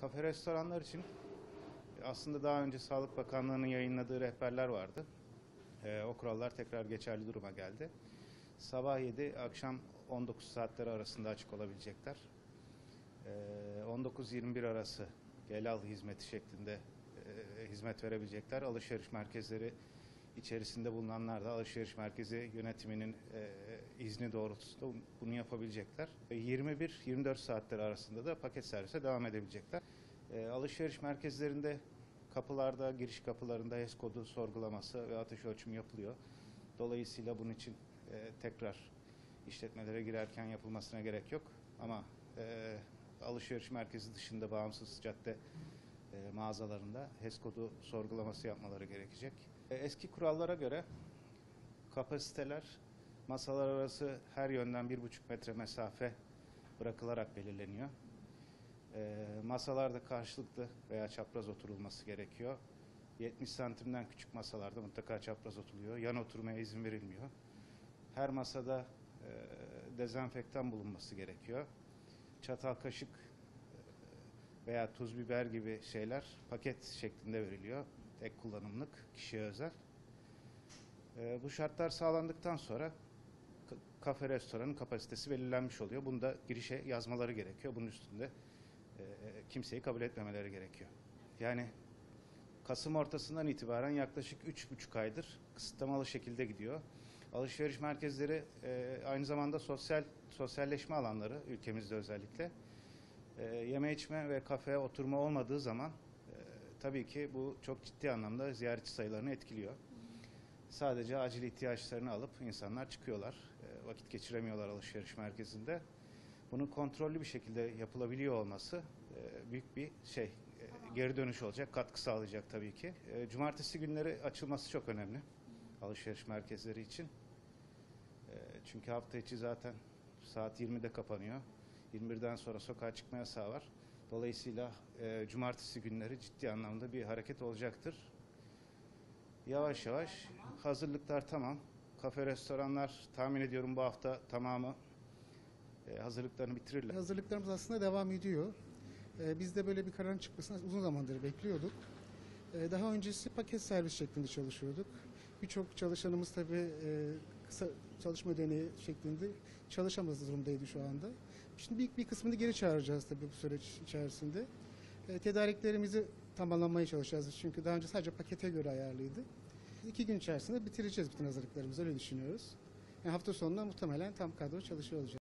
Kafe restoranlar için aslında daha önce Sağlık Bakanlığı'nın yayınladığı rehberler vardı. Ee, o kurallar tekrar geçerli duruma geldi. Sabah 7, akşam 19 saatleri arasında açık olabilecekler. Ee, 19-21 arası gel al hizmeti şeklinde e, hizmet verebilecekler. Alışveriş merkezleri içerisinde bulunanlar da alışveriş merkezi yönetiminin e, izni doğrultusunda bunu yapabilecekler. E, 21-24 saatleri arasında da paket servise devam edebilecekler. E, alışveriş merkezlerinde kapılarda, giriş kapılarında HES kodu sorgulaması ve ateş ölçümü yapılıyor. Dolayısıyla bunun için e, tekrar işletmelere girerken yapılmasına gerek yok. Ama e, alışveriş merkezi dışında bağımsız cadde e, mağazalarında HES kodu sorgulaması yapmaları gerekecek. E, eski kurallara göre kapasiteler masalar arası her yönden bir buçuk metre mesafe bırakılarak belirleniyor. E, masalarda karşılıklı veya çapraz oturulması gerekiyor. 70 santimden küçük masalarda mutlaka çapraz oturuluyor. Yan oturmaya izin verilmiyor. Her masada e, dezenfektan bulunması gerekiyor. Çatal, kaşık veya tuz, biber gibi şeyler paket şeklinde veriliyor. Tek kullanımlık, kişiye özel. E, bu şartlar sağlandıktan sonra ka- kafe restoranın kapasitesi belirlenmiş oluyor. Bunu da girişe yazmaları gerekiyor. Bunun üstünde e, kimseyi kabul etmemeleri gerekiyor. Yani Kasım ortasından itibaren yaklaşık 3,5 aydır kısıtlamalı şekilde gidiyor. Alışveriş merkezleri e, aynı zamanda sosyal sosyalleşme alanları ülkemizde özellikle. E, yeme içme ve kafe oturma olmadığı zaman e, tabii ki bu çok ciddi anlamda ziyaretçi sayılarını etkiliyor. Sadece acil ihtiyaçlarını alıp insanlar çıkıyorlar. E, vakit geçiremiyorlar alışveriş merkezinde. Bunun kontrollü bir şekilde yapılabiliyor olması e, büyük bir şey, e, geri dönüş olacak, katkı sağlayacak tabii ki. E, Cumartesi günleri açılması çok önemli alışveriş merkezleri için. E, Çünkü hafta içi zaten saat 20'de kapanıyor. 21'den sonra sokağa çıkma yasağı var. Dolayısıyla e, cumartesi günleri ciddi anlamda bir hareket olacaktır. Yavaş yavaş hazırlıklar tamam. Kafe, restoranlar tahmin ediyorum bu hafta tamamı e, hazırlıklarını bitirirler. Hazırlıklarımız aslında devam ediyor. Ee, Biz de böyle bir kararın çıkmasını uzun zamandır bekliyorduk. Ee, Daha öncesi paket servis şeklinde çalışıyorduk. Birçok çalışanımız tabii e, kısa çalışma ödeneği şeklinde çalışamaz durumdaydı şu anda. Şimdi büyük bir kısmını geri çağıracağız tabii bu süreç içerisinde. Ee, Tedariklerimizi tamamlamaya çalışacağız çünkü daha önce sadece pakete göre ayarlıydı. İki gün içerisinde bitireceğiz bütün hazırlıklarımızı öyle düşünüyoruz. Yani hafta sonunda muhtemelen tam kadro çalışıyor olacak.